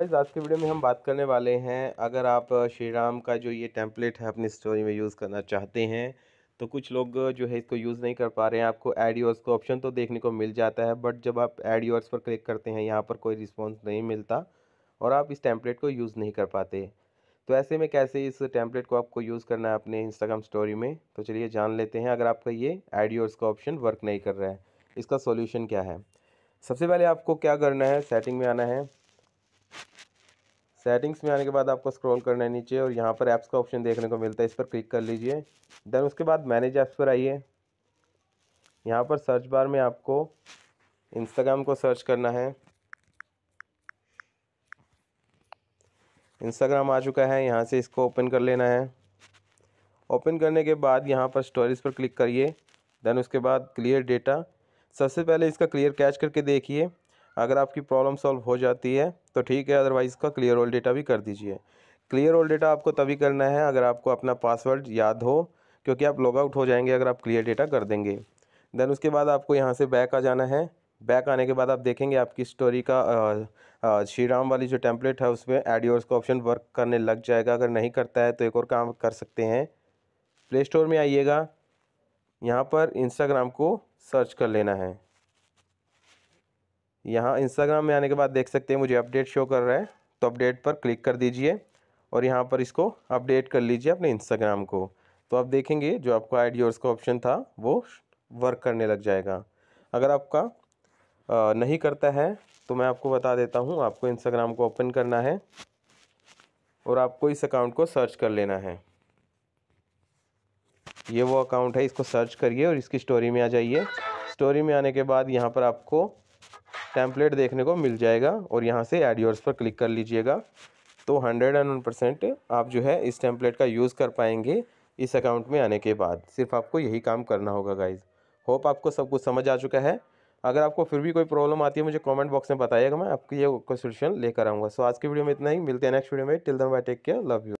आज के वीडियो में हम बात करने वाले हैं, अगर आप श्री राम का जो ये टेम्पलेट है अपनी स्टोरी में यूज़ करना चाहते हैं तो कुछ लोग जो है इसको यूज़ नहीं कर पा रहे हैं। आपको एड योर्स का ऑप्शन तो देखने को मिल जाता है बट जब आप एड योर्स पर क्लिक करते हैं, यहाँ पर कोई रिस्पॉन्स नहीं मिलता और आप इस टेम्पलेट को यूज़ नहीं कर पाते। तो ऐसे में कैसे इस टेम्पलेट को आपको यूज़ करना है अपने इंस्टाग्राम स्टोरी में? तो चलिए जान लेते हैं, अगर आपका ये एड योर्स का ऑप्शन वर्क नहीं कर रहा है, इसका सोल्यूशन क्या है? सबसे पहले आपको क्या करना है? सेटिंग में आना है। सेटिंग्स में आने के बाद आपको स्क्रॉल करना है नीचे और यहाँ पर ऐप्स का ऑप्शन देखने को मिलता है, इस पर क्लिक कर लीजिए। देन उसके बाद मैनेज ऐप्स पर आइए। यहाँ पर सर्च बार में आपको इंस्टाग्राम को सर्च करना है। इंस्टाग्राम आ चुका है, यहाँ से इसको ओपन कर लेना है। ओपन करने के बाद यहाँ पर स्टोरीज पर क्लिक करिए। देन उसके बाद क्लियर डेटा सबसे पहले इसका क्लियर कैच करके देखिए। अगर आपकी प्रॉब्लम सॉल्व हो जाती है तो ठीक है, अदरवाइज़ का क्लियर ऑल डेटा भी कर दीजिए। क्लियर ऑल डेटा आपको तभी करना है अगर आपको अपना पासवर्ड याद हो, क्योंकि आप लॉग आउट हो जाएँगे अगर आप क्लियर डेटा कर देंगे। देन उसके बाद आपको यहाँ से बैक आ जाना है। बैक आने के बाद आप देखेंगे आपकी स्टोरी का श्री राम वाली जो टेम्पलेट है, उसमें एडियोर्स का ऑप्शन वर्क करने लग जाएगा। अगर नहीं करता है तो एक और काम कर सकते हैं। प्ले स्टोर में आइएगा। यहाँ पर इंस्टाग्राम को सर्च कर लेना है। यहाँ इंस्टाग्राम में आने के बाद देख सकते हैं, मुझे अपडेट शो कर रहा है तो अपडेट पर क्लिक कर दीजिए और यहाँ पर इसको अपडेट कर लीजिए अपने इंस्टाग्राम को। तो आप देखेंगे, जो आपका आई डी का ऑप्शन था, वो वर्क करने लग जाएगा। अगर आपका नहीं करता है तो मैं आपको बता देता हूँ, आपको इंस्टाग्राम को ओपन करना है और आपको इस अकाउंट को सर्च कर लेना है। ये वो अकाउंट है, इसको सर्च करिए और इसकी स्टोरी में आ जाइए। स्टोरी में आने के बाद यहाँ पर आपको टेम्पलेट देखने को मिल जाएगा और यहाँ से एडियोर्स पर क्लिक कर लीजिएगा। तो हंड्रेड एंड वन परसेंट आप जो है इस टेम्पलेट का यूज़ कर पाएँगे इस अकाउंट में आने के बाद। सिर्फ़ आपको यही काम करना होगा गाइज़ होप आपको सब कुछ समझ आ चुका है। अगर आपको फिर भी कोई प्रॉब्लम आती है, मुझे कमेंट बॉक्स में बताइएगा, मैं आपकी ये सोल्यूशन लेकर आऊँगा। सो आज की वीडियो में इतना ही। मिलते हैं नेक्स्ट वीडियो में। Till then bye take care love you